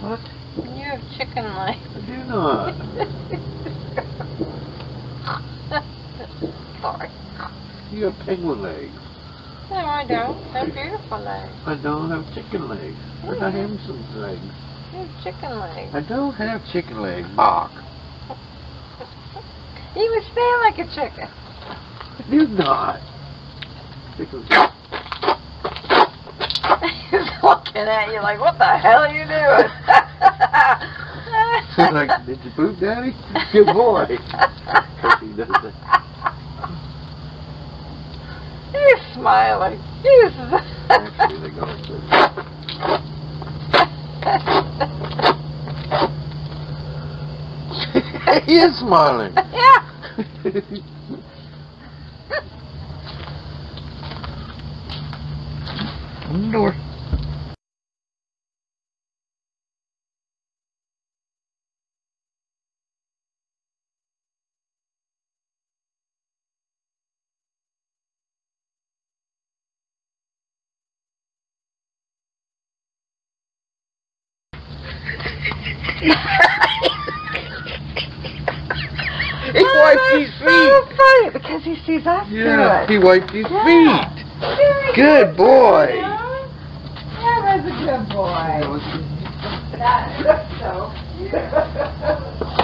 What? You have chicken legs. I do not. Sorry. You have penguin legs. No, I don't. They're beautiful legs. I don't have chicken legs. Where's I have some legs? You have chicken legs. I don't have chicken legs, Bach. You even stand like a chicken. I do not. Chicken He's looking at you like, what the hell are you doing? like, did you poop, Daddy? Good boy. he does that. He's smiling. He's Actually, they go to. he is smiling. yeah. Door. He oh, wiped his Oh, so feet. funny because he sees us Yeah, do he wiped his Yeah. feet. Good boy. Yeah, that's a good boy. That is so cute.